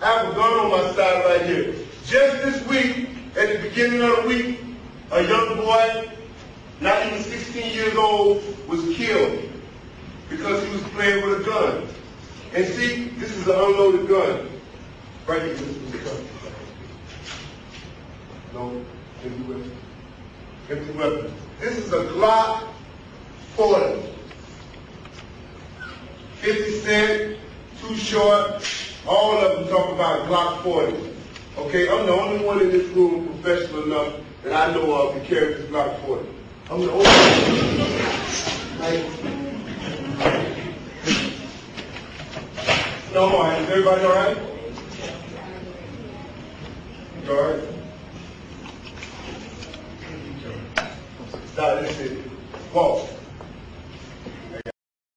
I have a gun on my side right here. Just this week, at the beginning of the week, a young boy, not even 16 years old, was killed because he was playing with a gun. And see, this is an unloaded gun. Right here, this is the gun. No, empty weapon. Empty weapon. This is a Glock 40. 50 Cent, Too Short, all of them talk about Glock 40. Okay, I'm the only one in this room professional enough that I know of to carry this Glock 40. I'm the only one. Like, no, all right. Is everybody all right? You all right? Stop this shit. Walk.